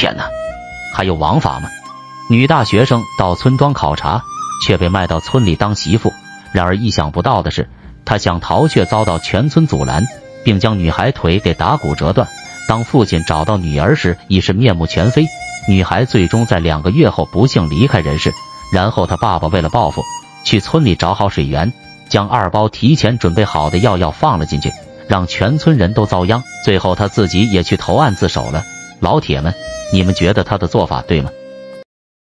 天哪，还有王法吗？女大学生到村庄考察，却被卖到村里当媳妇。然而意想不到的是，她想逃却遭到全村阻拦，并将女孩腿给打骨折断。当父亲找到女儿时，已是面目全非。女孩最终在两个月后不幸离开人世。然后他爸爸为了报复，去村里找好水源，将二包提前准备好的药药放了进去，让全村人都遭殃。最后他自己也去投案自首了。老铁们，你们觉得他的做法对吗？